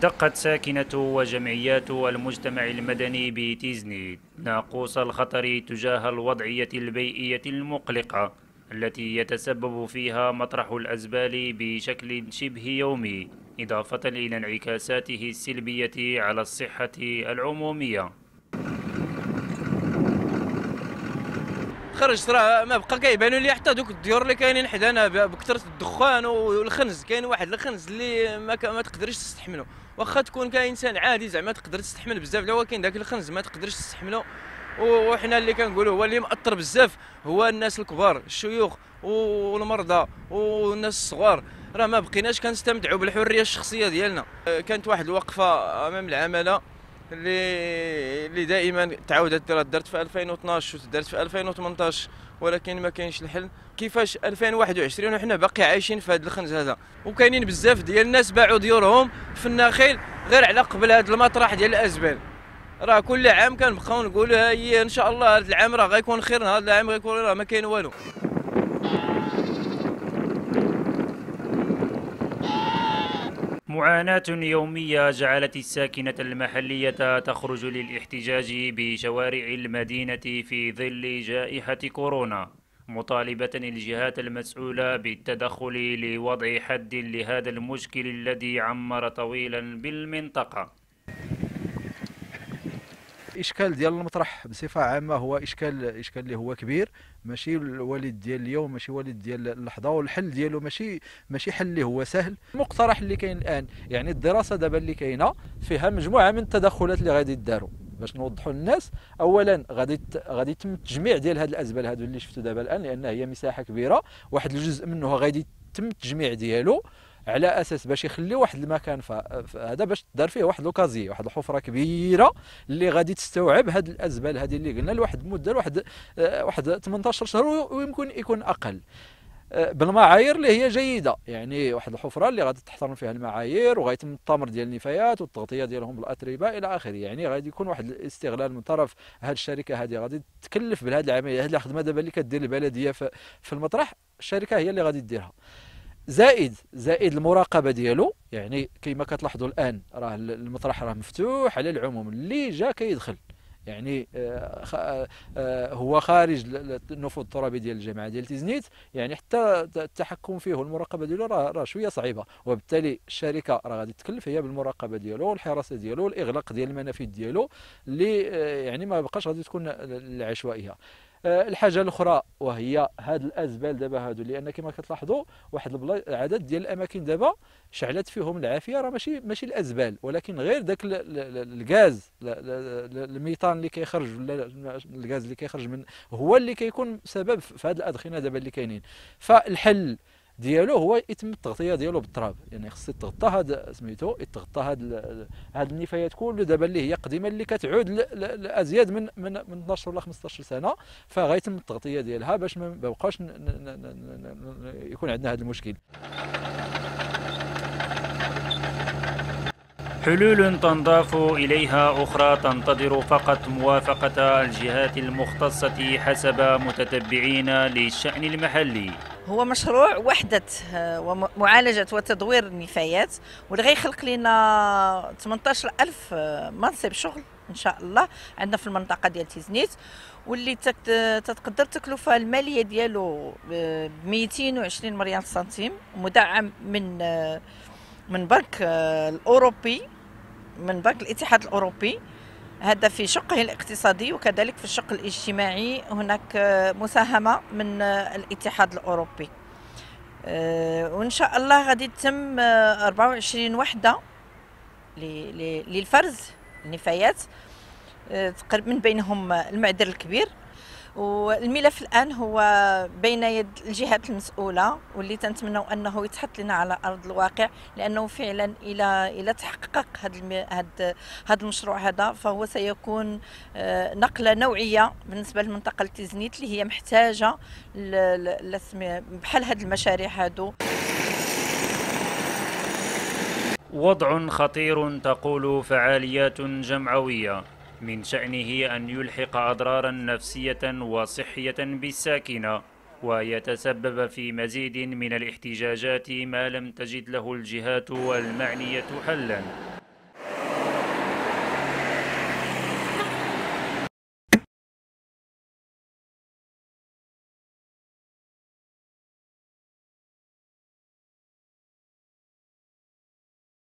دقت ساكنة وجمعيات المجتمع المدني بتيزني ناقوس الخطر تجاه الوضعية البيئية المقلقة التي يتسبب فيها مطرح الأزبال بشكل شبه يومي إضافة إلى انعكاساته السلبية على الصحة العمومية. خرج راه ما بقى كيبانوا لي حتى دوك الديور اللي كاينين حدانا بكثرة الدخان والخنز. كاين واحد الخنز اللي ما, ما تقدرش تستحمله واخا تكون كانسان عادي زعما تقدر تستحمل بزاف ولكن داك الخنز ما تقدرش تستحمله وحنا اللي كنقولوا هو اللي مأثر بزاف هو الناس الكبار الشيوخ والمرضى والناس الصغار. راه ما بقيناش كنستمتعوا بالحرية الشخصية ديالنا. كانت واحد الوقفة أمام العمالة اللي اللي دائما تعاودت دارت في 2012 ودارت في 2018 ولكن ما كاينش الحل كيفاش 2021 وحنا باقي عايشين في هذا الخنز هذا. وكاينين بزاف ديال الناس باعوا ديورهم في النخيل غير على قبل هذا المطرح ديال الازبال راه كل عام كنبقاو نقولوا هي إن شاء الله هذا العام راه غيكون خير هذا العام غيكون راه ما كاين والو. معاناة يومية جعلت الساكنة المحلية تخرج للاحتجاج بشوارع المدينة في ظل جائحة كورونا. مطالبة الجهات المسؤولة بالتدخل لوضع حد لهذا المشكل الذي عمر طويلا بالمنطقة. الاشكال ديال المطرح بصفة عامة هو إشكال إشكال اللي هو كبير. ماشي الوالد ديال اليوم ماشي الوالد ديال اللحظة والحل ديالو ماشي ماشي حل اللي هو سهل. المقترح اللي كاين الآن يعني الدراسة دابا اللي كاينة فيها مجموعة من التدخلات اللي غادي يداروا باش نوضحوا للناس. اولا غادي غادي يتم التجميع ديال هاد الأزبال هادو اللي شفتوا دابا الآن لأن هي مساحة كبيرة. واحد الجزء منه غادي يتم التجميع ديالو على أساس باش يخلي واحد المكان هذا باش دار فيه واحد لوكازي واحد الحفرة كبيرة اللي غادي تستوعب هاد الأزبال هذه اللي قلنا لواحد المده لواحد آه، واحد 18 شهر ويمكن يكون أقل. بالمعايير اللي هي جيدة. يعني واحد الحفرة اللي غادي تحترم فيها المعايير وغيتم التمر ديال النفايات والتغطية ديالهم بالأتربة إلى آخره. يعني غادي يكون واحد الاستغلال من طرف هذه الشركة هذه غادي تكلف بهذه العملية هذه الخدمه دابا اللي كدير البلدية في المطرح الشركة هي اللي غادي ديرها. زائد زائد المراقبة ديالو. يعني كما كتلاحظوا الآن راه المطرح راه مفتوح على العموم. اللي جا كيدخل. يعني آه، آه، هو خارج النفوذ الترابي ديال الجامعة ديال تيزنيت يعني حتى التحكم فيه والمراقبة ديالو راه راه شوية صعيبة. وبالتالي الشركة راه غادي تكلف هي بالمراقبة ديالو والحراسة ديالو والإغلاق ديال المنافذ ديالو اللي آه، يعني ما بقاش غادي تكون العشوائيه الحاجة الأخرى وهي هاد الأزبال دابا هادو لأن كما كتلاحظوا واحد العدد ديال الأماكن دابا شعلت فيهم العافية راه ماشي ماشي الأزبال ولكن غير داك الغاز الميثان اللي كيخرج ولا الغاز اللي كيخرج من هو اللي كيكون سبب في هاد الأدخنة دابا اللي كاينين. فالحل ديالو هو يتم التغطية ديالو بالتراب. يعني خص يتغطى هذا سميتو يتغطى هاد هاد النفايات كل دابا اللي هي قديمة اللي كتعود لازيد من من من 12 ولا 15 سنة فغيتم التغطية ديالها باش ما بقاش يكون عندنا هذا المشكل. حلول تنضاف إليها أخرى تنتظر فقط موافقة الجهات المختصة حسب متتبعين للشأن المحلي. هو مشروع وحدة آه، ومعالجة وتدوير النفايات واللي غيخلق لنا 18000 آه، منصب شغل إن شاء الله عندنا في المنطقة ديال تيزنيت. واللي تتقدر التكلفه المالية ديالو ب 220 مليار سنتيم مدعم من آه، من بنك الأوروبي من بنك الاتحاد الأوروبي. هذا في شقه الاقتصادي وكذلك في الشق الاجتماعي هناك مساهمة من الاتحاد الأوروبي. آه، وإن شاء الله غادي تتم 24 وحدة للفرز النفايات آه، من بينهم المعدر الكبير. والملف الآن هو بين يد الجهات المسؤولة واللي تنتمنوا أنه يتحط لنا على أرض الواقع لأنه فعلا إلى إلى تحقق هذا هذا المشروع هذا فهو سيكون آه، نقلة نوعية بالنسبة للمنطقه التزنيت اللي هي محتاجة بحال هذه المشاريع هذو وضع خطير تقول فعاليات جمعوية. من شأنه أن يلحق أضرارا نفسية وصحية بالساكنة ويتسبب في مزيد من الاحتجاجات ما لم تجد له الجهات المعنية حلا.